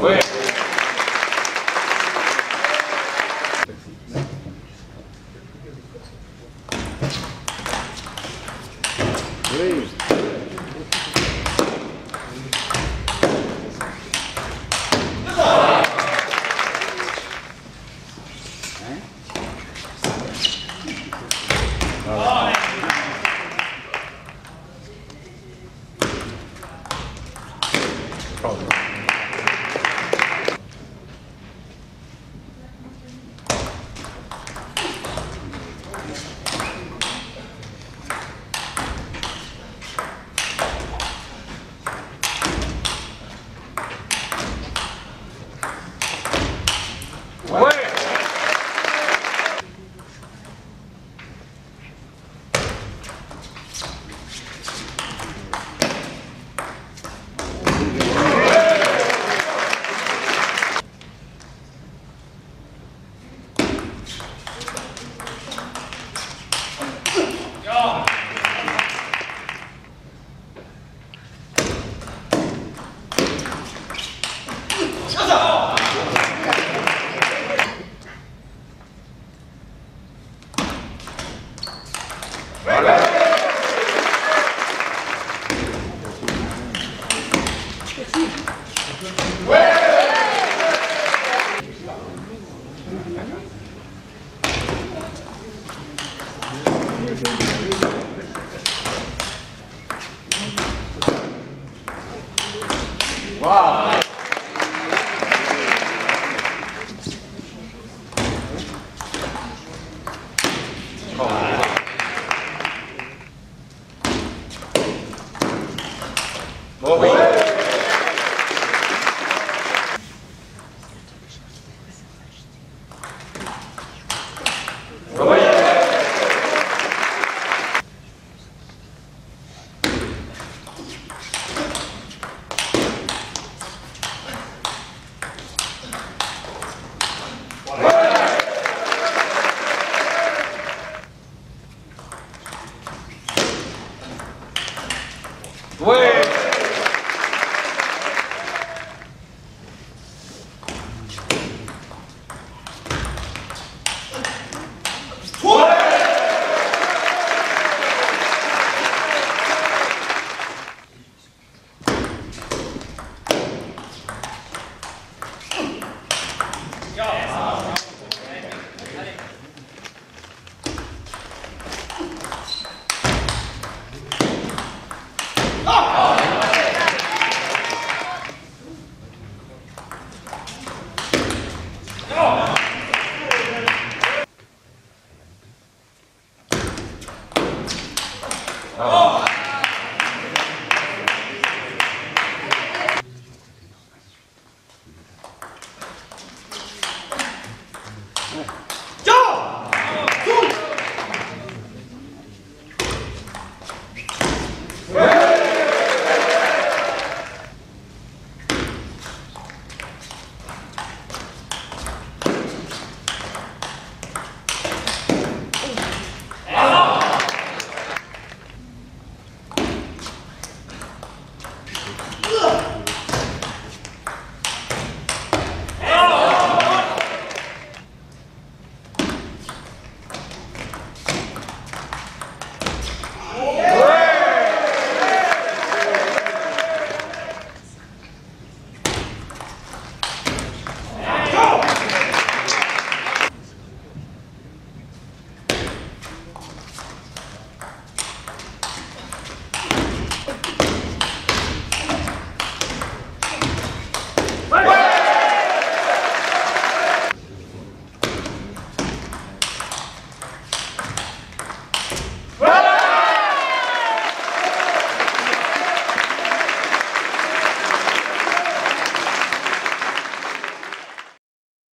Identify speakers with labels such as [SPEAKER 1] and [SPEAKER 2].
[SPEAKER 1] Dziękuję. problem. Wow. Oh. Moving.
[SPEAKER 2] 喂
[SPEAKER 3] Oh.